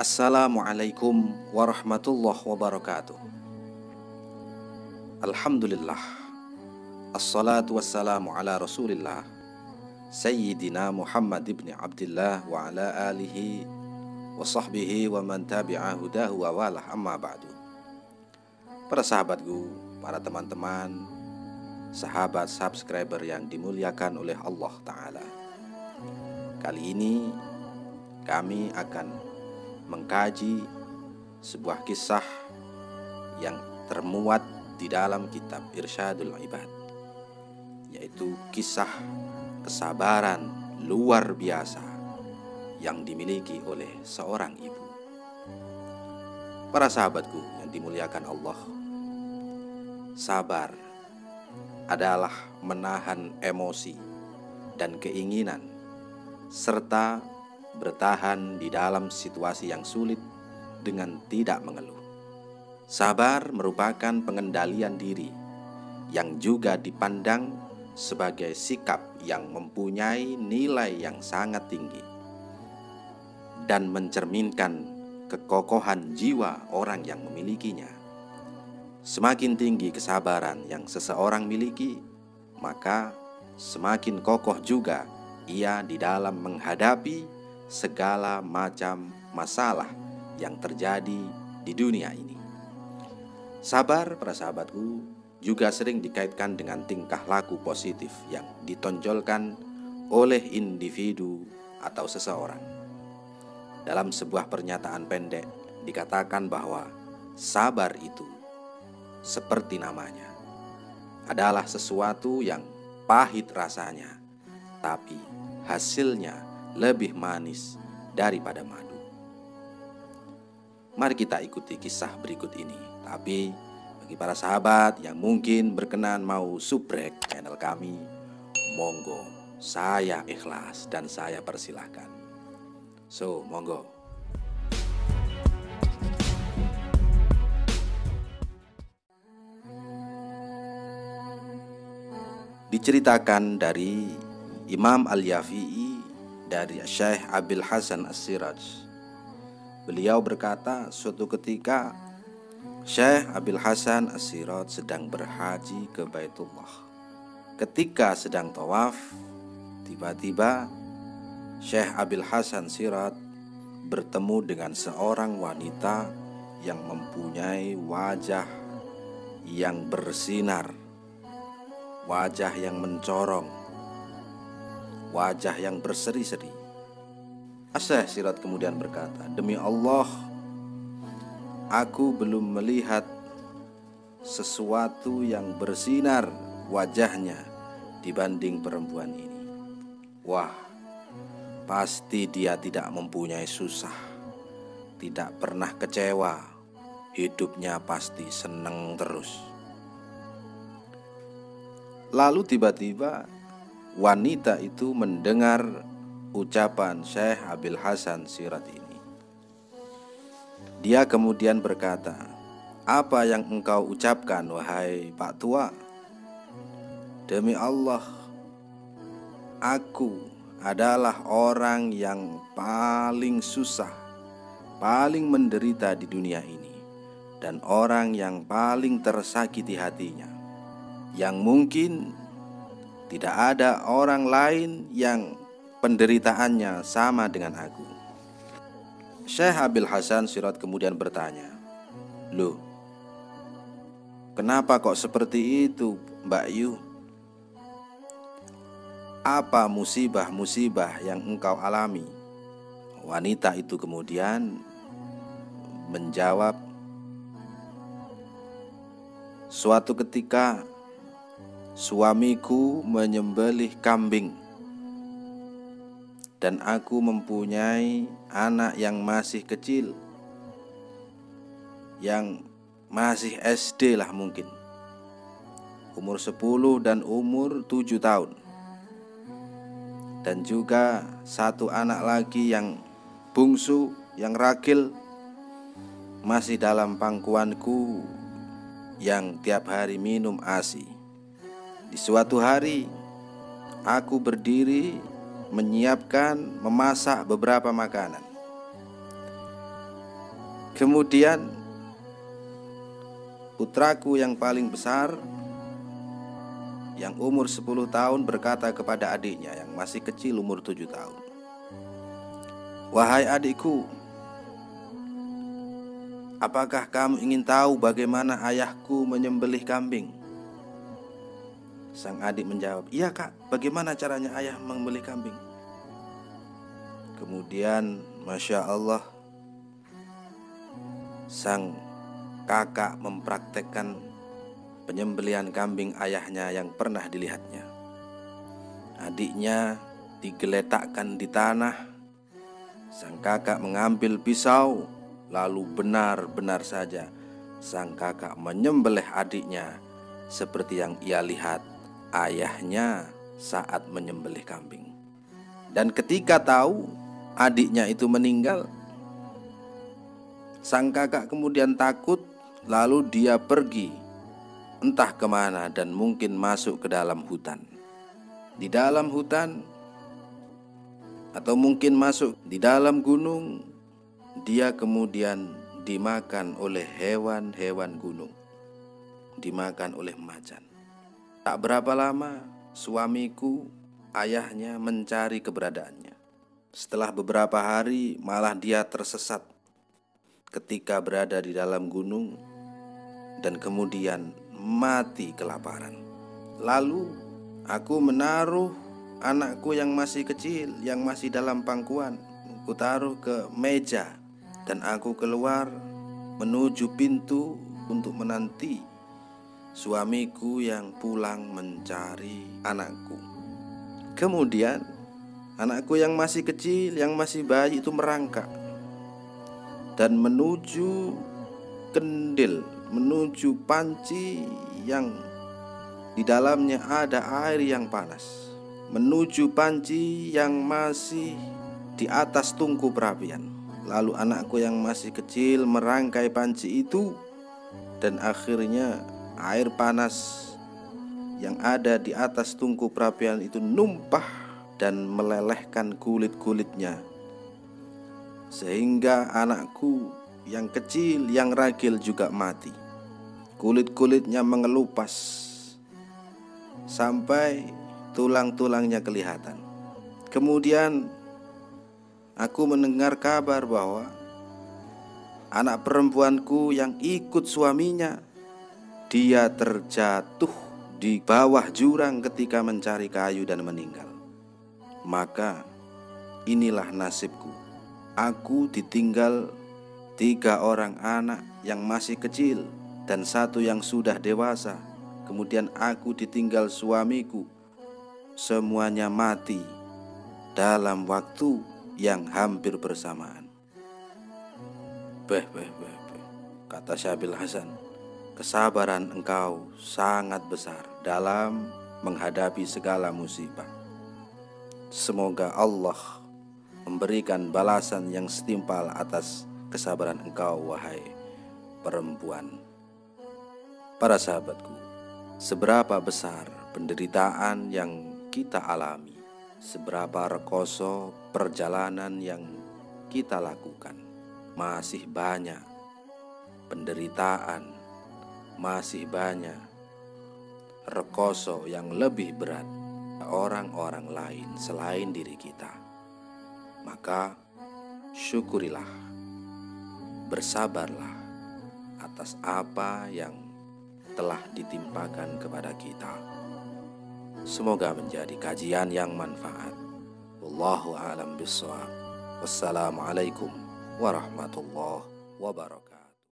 Assalamualaikum warahmatullahi wabarakatuh. Alhamdulillah. Assalatu wassalamu ala rasulillah. Sayyidina Muhammad ibn Abdullah Wa ala alihi Wa sahbihi wa man tabi'a hudahu wa walah. Amma ba'du. Para sahabatku, para teman-teman Sahabat subscriber yang dimuliakan oleh Allah Ta'ala. Kali ini kami akan mengkaji sebuah kisah yang termuat di dalam kitab Irsyadul Ibad yaitu kisah kesabaran luar biasa yang dimiliki oleh seorang ibu. Para sahabatku yang dimuliakan Allah, sabar adalah menahan emosi dan keinginan serta bertahan di dalam situasi yang sulit dengan tidak mengeluh. Sabar merupakan pengendalian diri yang juga dipandang sebagai sikap yang mempunyai nilai yang sangat tinggi dan mencerminkan kekokohan jiwa orang yang memilikinya. Semakin tinggi kesabaran yang seseorang miliki, maka semakin kokoh juga ia di dalam menghadapi segala macam masalah yang terjadi di dunia ini. Sabar, para sahabatku, juga sering dikaitkan dengan tingkah laku positif yang ditonjolkan oleh individu atau seseorang. Dalam sebuah pernyataan pendek, dikatakan bahwa sabar itu seperti namanya adalah sesuatu yang pahit rasanya, tapi hasilnya lebih manis daripada madu. Mari kita ikuti kisah berikut ini. Tapi bagi para sahabat yang mungkin berkenan mau subrek channel kami, monggo saya ikhlas dan saya persilahkan. So, monggo. Diceritakan dari Imam Al-Yafi'i dari Syekh Abil Hasan As-Siraj. Beliau berkata, suatu ketika Syekh Abil Hasan As-Siraj sedang berhaji ke Baitullah. Ketika sedang tawaf, tiba-tiba Syekh Abil Hasan Siraj bertemu dengan seorang wanita yang mempunyai wajah yang bersinar, wajah yang mencorong, wajah yang berseri-seri. Asyah Sirat kemudian berkata, Demi Allah, aku belum melihat sesuatu yang bersinar wajahnya dibanding perempuan ini. Wah, pasti dia tidak mempunyai susah, tidak pernah kecewa, hidupnya pasti senang terus. Lalu tiba-tiba wanita itu mendengar ucapan Syekh Abil Hasan Sirat ini. Dia kemudian berkata, "Apa yang engkau ucapkan, wahai Pak Tua? Demi Allah, aku adalah orang yang paling susah, paling menderita di dunia ini, dan orang yang paling tersakiti hatinya, yang mungkin tidak ada orang lain yang penderitaannya sama dengan aku. Syekh Abil Hasan Sirat kemudian bertanya, Loh, kenapa kok seperti itu Mbak Yu? Apa musibah-musibah yang engkau alami? Wanita itu kemudian menjawab, Suatu ketika suamiku menyembelih kambing. Dan aku mempunyai anak yang masih kecil. Yang masih SD lah mungkin. Umur 10 dan umur 7 tahun. Dan juga satu anak lagi yang bungsu yang ragil. Masih dalam pangkuanku yang tiap hari minum ASI. Di suatu hari aku berdiri menyiapkan memasak beberapa makanan. Kemudian putraku yang paling besar yang umur 10 tahun berkata kepada adiknya yang masih kecil umur 7 tahun. Wahai adikku, apakah kamu ingin tahu bagaimana ayahku menyembelih kambing? Sang adik menjawab, "Iya, Kak. Bagaimana caranya ayah membeli kambing?" Kemudian, masya Allah, sang kakak mempraktekkan penyembelian kambing ayahnya yang pernah dilihatnya. Adiknya digeletakkan di tanah. Sang kakak mengambil pisau, lalu benar-benar saja sang kakak menyembelih adiknya seperti yang ia lihat ayahnya saat menyembelih kambing. Dan ketika tahu adiknya itu meninggal, sang kakak kemudian takut Lalu dia pergi entah ke mana dan mungkin masuk ke dalam hutan. Di dalam hutan atau mungkin masuk di dalam gunung, dia kemudian dimakan oleh hewan-hewan gunung, dimakan oleh macan. Tak berapa lama, suamiku, ayahnya mencari keberadaannya. Setelah beberapa hari, malah dia tersesat ketika berada di dalam gunung dan kemudian mati kelaparan. Lalu aku menaruh anakku yang masih kecil, yang masih dalam pangkuan, aku taruh ke meja dan aku keluar menuju pintu untuk menanti suamiku yang pulang mencari anakku. Kemudian anakku yang masih kecil, yang masih bayi itu merangkak dan menuju kendil menuju panci yang di dalamnya ada air yang panas, menuju panci yang masih di atas tungku perapian. Lalu anakku yang masih kecil merangkai panci itu dan akhirnya air panas yang ada di atas tungku perapian itu numpah dan melelehkan kulit-kulitnya sehingga anakku yang kecil yang ragil juga mati kulit-kulitnya mengelupas sampai tulang-tulangnya kelihatan. Kemudian aku mendengar kabar bahwa anak perempuanku yang ikut suaminya dia terjatuh di bawah jurang ketika mencari kayu dan meninggal. Maka inilah nasibku. Aku ditinggal tiga orang anak yang masih kecil dan satu yang sudah dewasa. Kemudian aku ditinggal suamiku. Semuanya mati dalam waktu yang hampir bersamaan. Beh, beh, beh, beh. Kata Syabil Hasan, kesabaran engkau sangat besar dalam menghadapi segala musibah. Semoga Allah memberikan balasan yang setimpal atas kesabaran engkau, wahai perempuan. Para sahabatku, seberapa besar penderitaan yang kita alami, seberapa rekoso perjalanan yang kita lakukan, masih banyak penderitaan, masih banyak rekoso yang lebih berat orang-orang lain selain diri kita. Maka syukurilah, bersabarlah atas apa yang telah ditimpakan kepada kita. Semoga menjadi kajian yang manfaat. Wallahu a'lam bishawab. Wassalamualaikum warahmatullahi wabarakatuh.